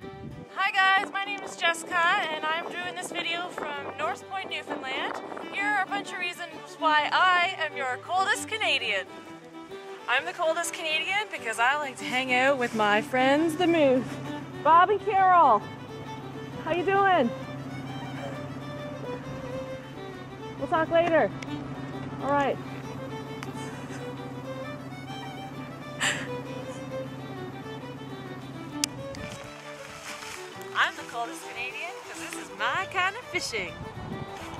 Hi guys, my name is Jessica and I'm doing this video from Norris Point, Newfoundland. Here are a bunch of reasons why I am your coldest Canadian. I'm the coldest Canadian because I like to hang out with my friends the Moose. Bob and Carol, how you doing? We'll talk later. All right. I'm the coldest Canadian because this is my kind of fishing.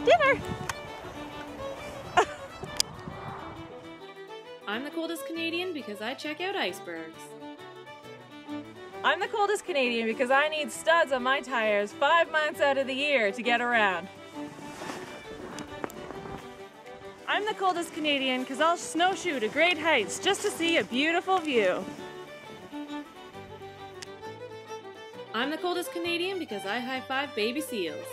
Dinner! I'm the coldest Canadian because I check out icebergs. I'm the coldest Canadian because I need studs on my tires five months out of the year to get around. I'm the coldest Canadian because I'll snowshoe to great heights just to see a beautiful view. I'm the coldest Canadian because I high five baby seals.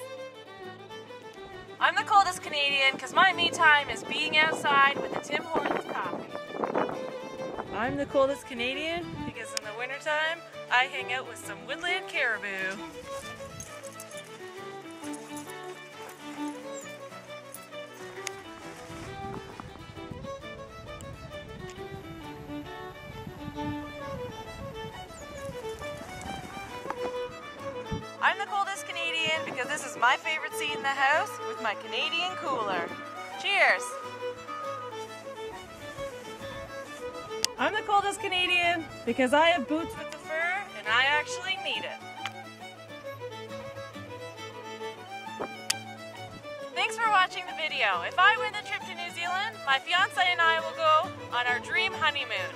I'm the coldest Canadian because my me time is being outside with a Tim Hortons coffee. I'm the coldest Canadian because in the wintertime I hang out with some woodland caribou. Canadian because this is my favorite seat in the house with my Canadian cooler. Cheers! I'm the coldest Canadian because I have boots with the fur and I actually need it. Thanks for watching the video. If I win the trip to New Zealand, my fiance and I will go on our dream honeymoon.